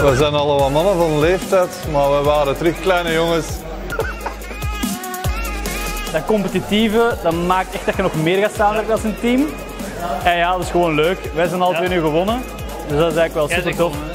We zijn allemaal mannen van leeftijd, maar we waren terug kleine jongens. Dat competitieve, dat maakt echt dat je nog meer gaat samenwerken als een team. En ja, dat is gewoon leuk. Wij zijn al twee nu gewonnen. Dus dat is eigenlijk wel super tof.